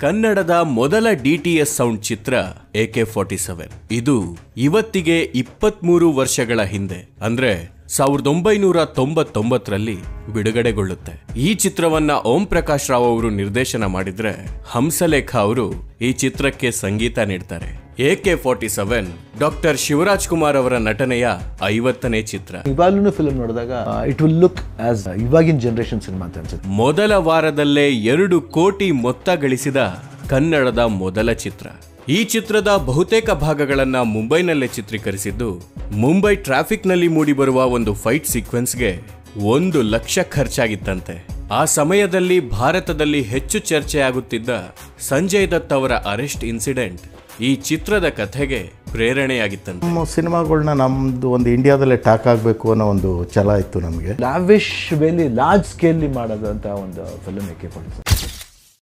ಕನ್ನಡದ ಮೊದಲ DTS sound ಚಿತ್ರ ಎಕೆ ಫಾರ್ಟಿ ಸೆವೆನ್. ಇದು ಇವತ್ತಿಗೆ ಇಪ್ಪತ್ಮೂರು ವರ್ಷಗಳ ಹಿಂದೆ. ಅಂದ್ರೆ ಸಾವಿರದ ಒಂಬೈನೂರ ತೊಂಬತ್ತೊಂಬತ್ತರಲ್ಲಿ ಬಿಡುಗಡೆಗೊಳ್ಳುತ್ತೆ. ಈ ಚಿತ್ರವನ್ನ ಓಂ ಪ್ರಕಾಶ್ ರಾವ್ ಅವರು ನಿರ್ದೇಶನ ಮಾಡಿದ್ರೆ ಹಂಸಲೇಖ ಅವರು ಈ ಚಿತ್ರಕ್ಕೆ ಸಂಗೀತ ನೀಡ್ತಾರೆ. A K forty seven doctor Shivaraj Kumar ಅವರ ನಟನೆಯ ಐವತ್ತನೇ ಚಿತ್ರ. ಇವಾಗ್ಲೂ ಫಿಲ್ಮ್ ನೋಡಿದಾಗ ಇಟ್ ವಿಲ್ ಲುಕ್ ಆಸ್ ಇವಾಗಿನ ಜನರೇಷನ್ ಸಿನಿಮಾ ಅಂತ ಅನ್ಸುತ್ತೆ. ಮೊದಲ ವಾರದಲ್ಲೇ ಎರಡು ಕೋಟಿ ಮೊತ್ತ ಗಳಿಸಿದ ಕನ್ನಡದ ಮೊದಲ ಚಿತ್ರ. ಈ ಚಿತ್ರದ ಬಹುತೇಕ ಭಾಗಗಳನ್ನ ಮುಂಬೈನಲ್ಲೇ ಚಿತ್ರೀಕರಿಸಿದ್ದು ಮುಂಬೈ ಟ್ರಾಫಿಕ್ನಲ್ಲಿ ಮೂಡಿಬರುವ ಒಂದು ಫೈಟ್ ಸೀಕ್ವೆನ್ಸ್ಗೆ ಒಂದು ಲಕ್ಷ ಖರ್ಚಾಗಿತ್ತಂತೆ. ಆ ಸಮಯದಲ್ಲಿ ಭಾರತದಲ್ಲಿ ಹೆಚ್ಚು ಚರ್ಚೆಯಾಗುತ್ತಿದ್ದ ಸಂಜಯ್ ದತ್ ಅವರ ಅರೆಸ್ಟ್ ಇನ್ಸಿಡೆಂಟ್ ಈ ಚಿತ್ರದ ಕಥೆಗೆ ಪ್ರೇರಣೆಯಾಗಿತ್ತಂತೆ. ನಮ್ಮ ಸಿನಿಮಾಗಳನ್ನ ನಮ್ದು ಒಂದು ಇಂಡಿಯಾದಲ್ಲೇ ಟಾಕ್ ಆಗಬೇಕು ಅನ್ನೋ ಒಂದು ಛಲ ಇತ್ತು ನಮಗೆ. ಲಾವಿಶ್ ವೇಲಿ ಲಾರ್ಜ್ ಸ್ಕೇಲ್ ಮಾಡೋದಂತ ಒಂದು ಫಿಲ್ಮ್ ಏಕೆ